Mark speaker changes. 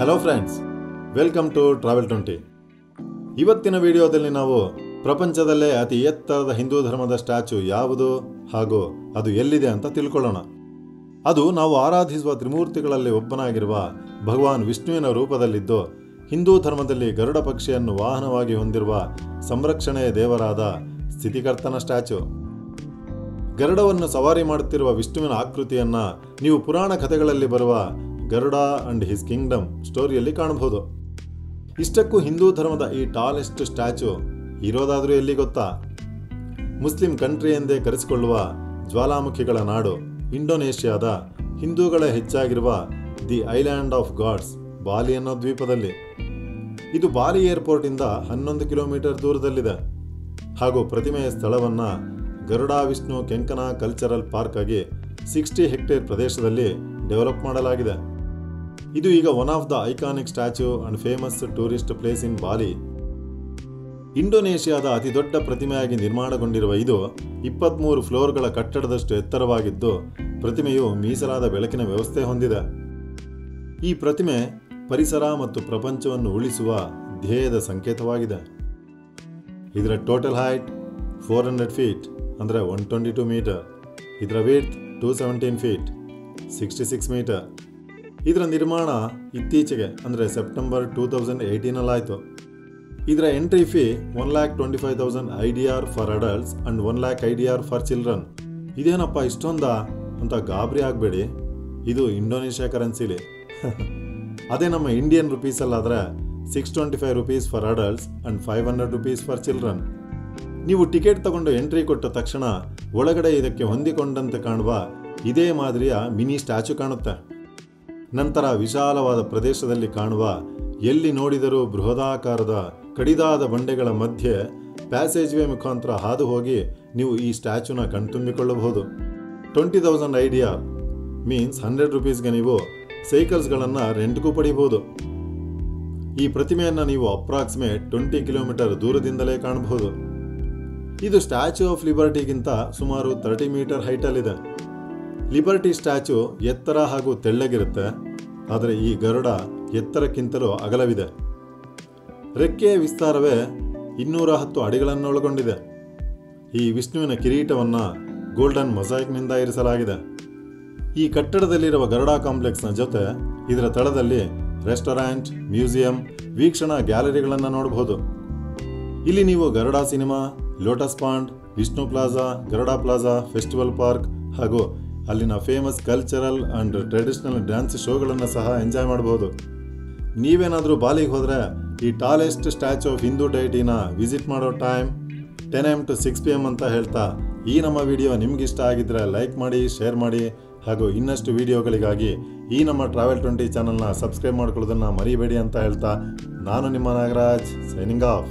Speaker 1: Hello friends welcome to travel twenty ಇವತ್ತಿನ ವಿಡಿಯೋದಲ್ಲಿ ನಾವು ಪ್ರಪಂಚದಲ್ಲೇ ಅತಿ ಎತ್ತರದ ಹಿಂದೂ ಧರ್ಮದ ಸ್ಟ್ಯಾಚು ಯಾವುದು ಹಾಗೂ ಅದು ಎಲ್ಲಿದೆ ಅಂತ ತಿಳ್ಕೊಳ್ಳೋಣ. ಅದು ನಾವು ಆರಾಧಿಸುವ ತ್ರಿಮೂರ್ತಿಗಳಲ್ಲಿ ಒಬ್ಬನಾಗಿರುವ ಭಗವಾನ್ ವಿಷ್ಣುವಿನ ರೂಪದಲ್ಲಿದ್ದು, ಹಿಂದೂ ಧರ್ಮದಲ್ಲಿ ಗರುಡ ಪಕ್ಷಿಯನ್ನು ವಾಹನವಾಗಿ ಹೊಂದಿರುವ ಸಂರಕ್ಷಣೆಯ ದೇವರಾದ ಸ್ಥಿತಿಕರ್ತನ ಸ್ಟ್ಯಾಚು. ಗರುಡವನ್ನು ಸವಾರಿ ಮಾಡುತ್ತಿರುವ ವಿಷ್ಣುವಿನ ಆಕೃತಿಯನ್ನ ನೀವು ಪುರಾಣ ಕಥೆಗಳಲ್ಲಿ ಬರುವ ಗರುಡ ಅಂಡ್ ಹಿಸ್ ಕಿಂಗ್ಡಮ್ ಸ್ಟೋರಿಯಲ್ಲಿ ಕಾಣಬಹುದು. ಇಷ್ಟಕ್ಕೂ ಹಿಂದೂ ಧರ್ಮದ ಈ ಟಾಲೆಸ್ಟ್ ಸ್ಟ್ಯಾಚು ಇರೋದಾದರೂ ಎಲ್ಲಿ ಗೊತ್ತಾ? ಮುಸ್ಲಿಂ ಕಂಟ್ರಿ ಎಂದೇ ಕರೆಸಿಕೊಳ್ಳುವ ಜ್ವಾಲಾಮುಖಿಗಳ ನಾಡು ಇಂಡೋನೇಷ್ಯಾದ ಹಿಂದೂಗಳ ಹೆಚ್ಚಾಗಿರುವ the island of gods Bali ಅನ್ನೋ ದ್ವೀಪದಲ್ಲಿ. ಇದು ಬಾಲಿ ಏರ್ಪೋರ್ಟಿಂದ ಹನ್ನೊಂದು ಕಿಲೋಮೀಟರ್ ದೂರದಲ್ಲಿದೆ. ಹಾಗೂ ಪ್ರತಿಮೆಯ ಸ್ಥಳವನ್ನ Garuda, Vishnu Kencana cultural park ಆಗಿ ಸಿಕ್ಸ್ಟಿ ಹೆಕ್ಟೇರ್ ಪ್ರದೇಶದಲ್ಲಿ ಡೆವಲಪ್ ಮಾಡಲಾಗಿದೆ. ಇದು ಈಗ one of the iconic statue and famous tourist place in Bali ಇಂಡೋನೇಷ್ಯಾದ ಅತಿದೊಡ್ಡ ಪ್ರತಿಮೆಯಾಗಿ ನಿರ್ಮಾಣಗೊಂಡಿರುವ ಇದು ಇಪ್ಪತ್ತ್ಮೂರು ಫ್ಲೋರ್ಗಳ ಕಟ್ಟಡದಷ್ಟು ಎತ್ತರವಾಗಿದ್ದು, ಪ್ರತಿಮೆಯು ಮೀಸಲಾದ ಬೆಳಕಿನ ವ್ಯವಸ್ಥೆ ಹೊಂದಿದೆ. ಈ ಪ್ರತಿಮೆ ಪರಿಸರ ಮತ್ತು ಪ್ರಪಂಚವನ್ನು ಉಳಿಸುವ ಧ್ಯೇಯದ ಸಂಕೇತವಾಗಿದೆ. ಇದರ total height four hundred feet ಅಂದರೆ ಒನ್ ಟ್ವೆಂಟಿ ಟು ಮೀಟರ್ ಇದರ width two seventeen feet sixty six meter ಇದರ ನಿರ್ಮಾಣ ಇತ್ತೀಚೆಗೆ, ಅಂದರೆ ಸೆಪ್ಟೆಂಬರ್ ಟೂ ತೌಸಂಡ್ ಏಯ್ಟೀನಲ್ಲಾಯಿತು ಇದರ entry fee one lakh twenty five thousand I D R for adults and one lakh I D R for children ಇದೇನಪ್ಪ ಇಷ್ಟೊಂದ ಅಂತ ಗಾಬರಿ ಆಗಬೇಡಿ. ಇದು ಇಂಡೋನೇಷ್ಯಾ ಕರೆನ್ಸಿಲಿ ಅದೇ ನಮ್ಮ Indian ರುಪೀಸಲ್ಲಾದರೆ six twenty five rupees for adults and five hundred rupees for children ನೀವು ticket ತಗೊಂಡು ಎಂಟ್ರಿ ಕೊಟ್ಟ ತಕ್ಷಣ ಒಳಗಡೆ ಇದಕ್ಕೆ ಹೊಂದಿಕೊಂಡಂತೆ ಕಾಣುವ ಇದೇ ಮಾದರಿಯ ಮಿನಿ ಸ್ಟ್ಯಾಚು ಕಾಣುತ್ತೆ. ನಂತರ ವಿಶಾಲವಾದ ಪ್ರದೇಶದಲ್ಲಿ ಕಾಣುವ ಎಲ್ಲಿ ನೋಡಿದರೂ ಬೃಹದಾಕಾರದ ಕಡಿದಾದ ಬಂಡೆಗಳ ಮಧ್ಯೆ ಪ್ಯಾಸೇಜ್ ವೇ ಮುಖಾಂತರ ಹಾದು ಹೋಗಿ ನೀವು ಈ ಸ್ಟ್ಯಾಚುನ ಕಣ್ತುಂಬಿಕೊಳ್ಳಬಹುದು. Twenty thousand I D R means hundred ರುಪೀಸ್ಗೆ ನೀವು ಸೈಕಲ್ಸ್ಗಳನ್ನು ರೆಂಟ್ಗೂ ಪಡೆಯಬಹುದು ಈ ಪ್ರತಿಮೆಯನ್ನು ನೀವು ಅಪ್ರಾಕ್ಸಿಮೇಟ್ ಟ್ವೆಂಟಿ ಕಿಲೋಮೀಟರ್ ದೂರದಿಂದಲೇ ಕಾಣಬಹುದು. ಇದು ಸ್ಟ್ಯಾಚ್ಯೂ ಆಫ್ ಲಿಬರ್ಟಿಗಿಂತ ಸುಮಾರು ತರ್ಟಿ ಮೀಟರ್ ಹೈಟಲ್ಲಿದೆ. ಲಿಬರ್ಟಿ ಸ್ಟ್ಯಾಚು ಎತ್ತರ ಹಾಗೂ ತೆಳ್ಳಗಿರುತ್ತೆ, ಆದರೆ ಈ ಗರುಡ ಎತ್ತರಕ್ಕಿಂತಲೂ ಅಗಲವಿದೆ. ರೆಕ್ಕೆಯ ವಿಸ್ತಾರವೇ ಇನ್ನೂರ ಹತ್ತು ಅಡಿಗಳನ್ನೊಳಗೊಂಡಿದೆ. ಈ ವಿಷ್ಣುವಿನ ಕಿರೀಟವನ್ನು ಗೋಲ್ಡನ್ ಮೊಸಾಯಿಕ್ನಿಂದ ಇರಿಸಲಾಗಿದೆ. ಈ ಕಟ್ಟಡದಲ್ಲಿರುವ ಗರುಡ ಕಾಂಪ್ಲೆಕ್ಸ್ನ ಜೊತೆ ಇದರ ತಳದಲ್ಲಿ ರೆಸ್ಟೋರೆಂಟ್, ಮ್ಯೂಸಿಯಂ, ವೀಕ್ಷಣಾ ಗ್ಯಾಲರಿಗಳನ್ನು ನೋಡಬಹುದು ಇಲ್ಲಿ ನೀವು Garuda cinema, lotus pond, Vishnu plaza, Garuda plaza, festival park ಹಾಗೂ ಅಲ್ಲಿನ famous cultural and traditional dance ಶೋಗಳನ್ನು ಸಹ ಎಂಜಾಯ್ ಮಾಡಬಹುದು ನೀವೇನಾದರೂ ಬಾಲಿಗೆ ಹೋದರೆ ಈ ಟಾಲೆಸ್ಟ್ ಸ್ಟ್ಯಾಚು ಆಫ್ ಹಿಂದೂ ಡೈಟಿನ ವಿಸಿಟ್ ಮಾಡೋ time ten M to six P M ಅಂತ ಹೇಳ್ತಾ ಈ ನಮ್ಮ ವಿಡಿಯೋ ನಿಮ್ಗೆ ಇಷ್ಟ ಆಗಿದ್ದರೆ ಲೈಕ್ ಮಾಡಿ ಶೇರ್ ಮಾಡಿ ಹಾಗೂ ಇನ್ನಷ್ಟು ವಿಡಿಯೋಗಳಿಗಾಗಿ ಈ ನಮ್ಮ ಟ್ರಾವೆಲ್ ಟ್ವೆಂಟಿ ಚಾನಲ್ನ ಸಬ್ಸ್ಕ್ರೈಬ್ ಮಾಡ್ಕೊಳ್ಳೋದನ್ನು ಮರಿಬೇಡಿ ಅಂತ ಹೇಳ್ತಾ ನಾನು ನಿಮ್ಮ ನಾಗರಾಜ್ ಸೈನಿಂಗ್ ಆಫ್